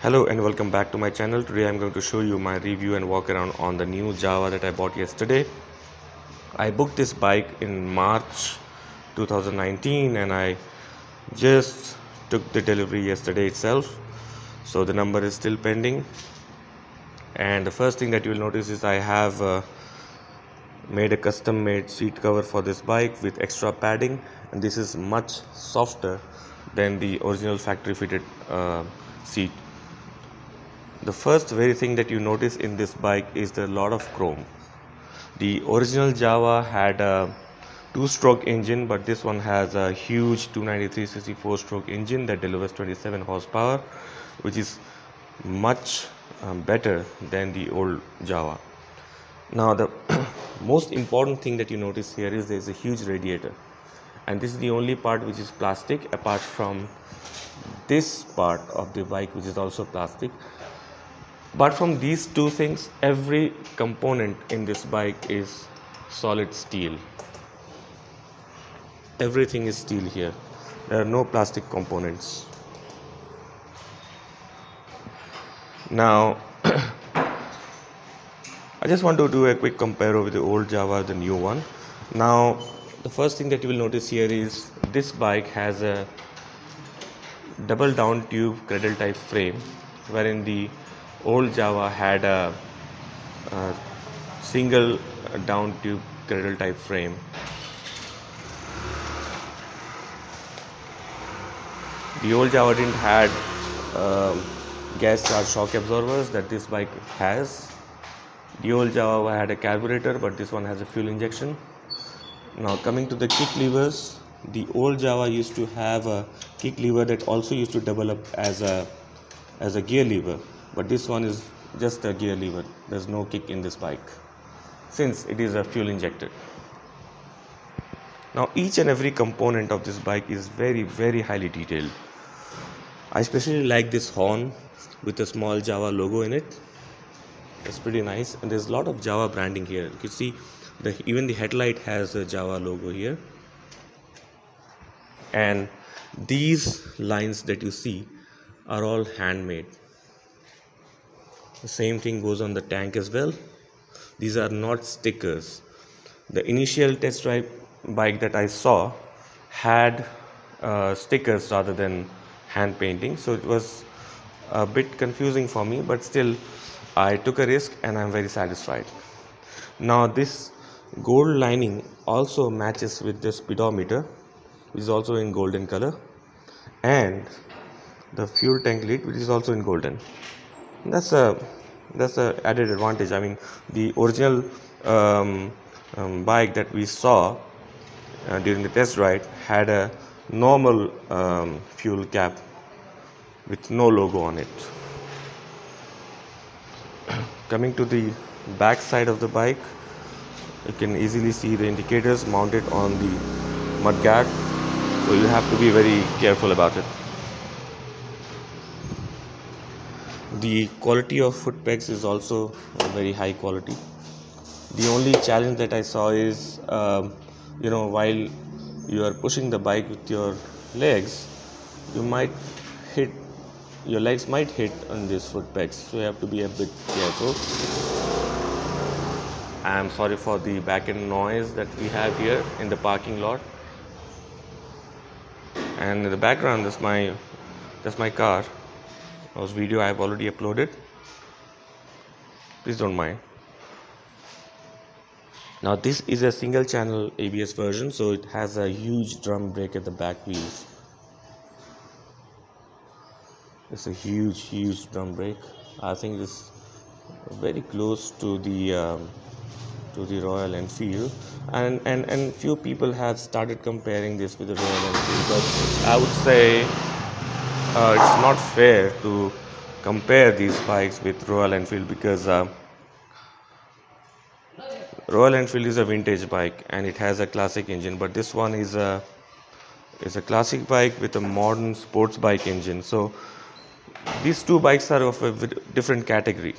Hello and welcome back to my channel. Today I'm going to show you my review and walk around on the new Jawa that I bought yesterday. I booked this bike in March 2019 and I just took the delivery yesterday itself. So the number is still pending. And the first thing that you will notice is I have uh, made a custom made seat cover for this bike with extra padding and this is much softer than the original factory fitted uh, seat the first very thing that you notice in this bike is the lot of chrome. The original Jawa had a two stroke engine but this one has a huge 293cc four stroke engine that delivers 27 horsepower which is much um, better than the old Jawa. Now the most important thing that you notice here is there is a huge radiator. And this is the only part which is plastic apart from this part of the bike which is also plastic Apart from these two things, every component in this bike is solid steel. Everything is steel here. There are no plastic components. Now, I just want to do a quick compare with the old Jawa, the new one. Now, the first thing that you will notice here is this bike has a double down tube cradle type frame, wherein the old Jawa had a, a single down tube cradle type frame. The old Jawa didn't had um, gas charge shock absorbers that this bike has. The old Jawa had a carburetor, but this one has a fuel injection. Now coming to the kick levers, the old Jawa used to have a kick lever that also used to develop as a as a gear lever but this one is just a gear lever. There's no kick in this bike since it is a fuel injected. Now each and every component of this bike is very very highly detailed. I especially like this horn with a small Jawa logo in it. It's pretty nice and there's a lot of Jawa branding here. You can see the even the headlight has a Jawa logo here. And these lines that you see are all handmade the same thing goes on the tank as well. These are not stickers. The initial test drive bike that i saw had uh, stickers rather than hand painting. So it was a bit confusing for me but still i took a risk and i'm very satisfied. Now this gold lining also matches with the speedometer which is also in golden color and the fuel tank lid which is also in golden that's a that's a added advantage. I mean the original um, um, bike that we saw uh, during the test ride had a normal um, fuel cap with no logo on it. Coming to the back side of the bike you can easily see the indicators mounted on the mudguard so you have to be very careful about it the quality of foot pegs is also very high quality. The only challenge that i saw is um, you know while you are pushing the bike with your legs you might hit your legs might hit on these foot pegs. So you have to be a bit careful. I am sorry for the back end noise that we have here in the parking lot. And in the background is my that's my car those video I have already uploaded. Please don't mind. Now this is a single channel ABS version so it has a huge drum brake at the back wheels. It's a huge huge drum brake I think it's very close to the um, to the Royal Enfield. And, and and few people have started comparing this with the Royal Enfield but I would say it's not fair to compare these bikes with Royal Enfield because uh, Royal Enfield is a vintage bike and it has a classic engine, but this one is a is a classic bike with a modern sports bike engine. So these two bikes are of a different category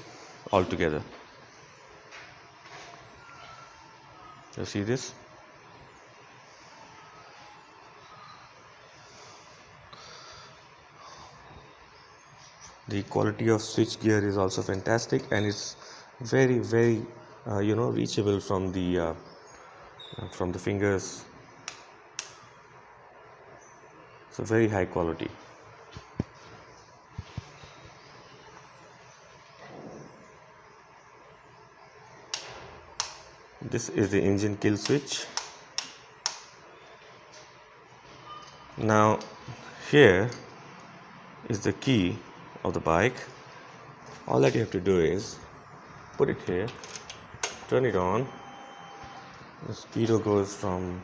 altogether. You see this? The quality of switch gear is also fantastic and it's very very uh, you know reachable from the uh, from the fingers. So very high quality. This is the engine kill switch. Now here is the key of the bike. All that you have to do is put it here turn it on. The speedo goes from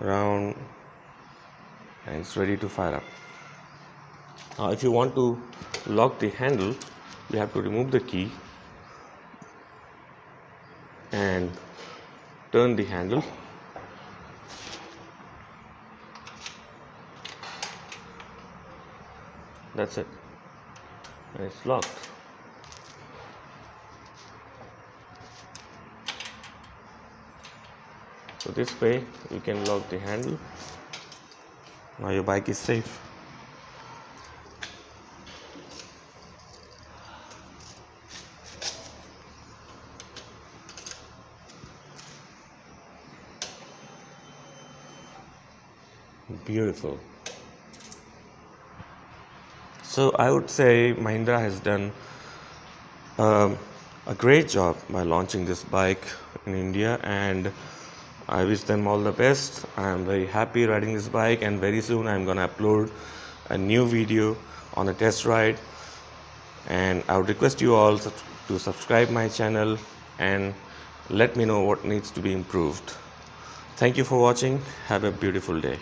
around and it's ready to fire up. Now if you want to lock the handle you have to remove the key and turn the handle that's it. And it's locked. So this way you can lock the handle. Now your bike is safe. Beautiful so i would say mahindra has done um, a great job by launching this bike in india and i wish them all the best. I am very happy riding this bike and very soon i'm going to upload a new video on a test ride. And i would request you all to subscribe my channel and let me know what needs to be improved. Thank you for watching. Have a beautiful day